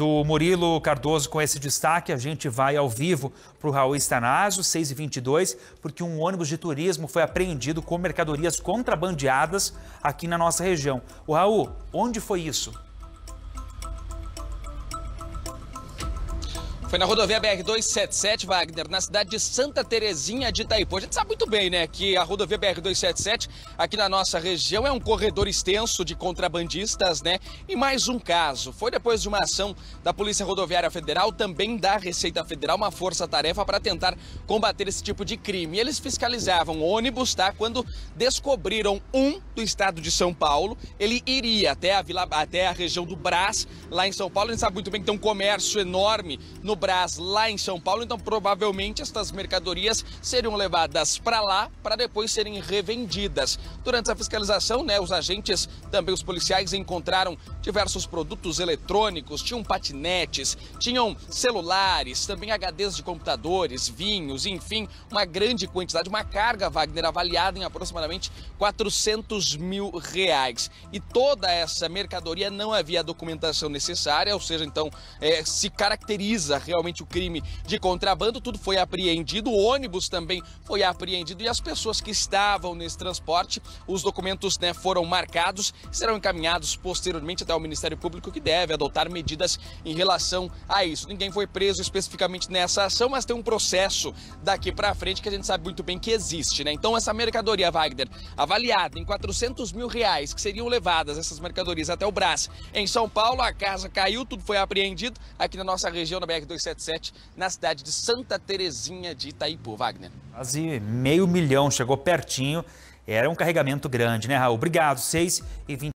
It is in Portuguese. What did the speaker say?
do Murilo Cardoso com esse destaque. A gente vai ao vivo para o Raul Estanazo, 6h22, porque um ônibus de turismo foi apreendido com mercadorias contrabandeadas aqui na nossa região. O Raul, onde foi isso? Foi na rodovia BR-277, Wagner, na cidade de Santa Terezinha de Itaipu. A gente sabe muito bem, né, que a rodovia BR-277 aqui na nossa região é um corredor extenso de contrabandistas, né? E mais um caso. Foi depois de uma ação da Polícia Rodoviária Federal, também da Receita Federal, uma força-tarefa para tentar combater esse tipo de crime. E eles fiscalizavam ônibus, tá? Quando descobriram um do estado de São Paulo, ele iria até a, vila, até a região do Brás, lá em São Paulo. A gente sabe muito bem que tem um comércio enorme no Brás, lá em São Paulo, então provavelmente estas mercadorias seriam levadas para lá para depois serem revendidas. Durante a fiscalização, né, os agentes, também os policiais, encontraram diversos produtos eletrônicos, tinham patinetes, tinham celulares, também HDs de computadores, vinhos, enfim, uma grande quantidade, uma carga, Wagner, avaliada em aproximadamente 400 mil reais. E toda essa mercadoria não havia a documentação necessária, ou seja, então é, se caracteriza realmente o crime de contrabando, tudo foi apreendido, o ônibus também foi apreendido e as pessoas que estavam nesse transporte, os documentos né, foram marcados serão encaminhados posteriormente até o Ministério Público que deve adotar medidas em relação a isso. Ninguém foi preso especificamente nessa ação, mas tem um processo daqui para frente que a gente sabe muito bem que existe, né? Então essa mercadoria, Wagner, avaliada em 400 mil reais, que seriam levadas essas mercadorias até o Brás, em São Paulo, a casa caiu, tudo foi apreendido aqui na nossa região, na BR-2 277, na cidade de Santa Terezinha de Itaipu. Wagner. Quase meio milhão, chegou pertinho. Era um carregamento grande, né, Raul? Obrigado. 6 e 20.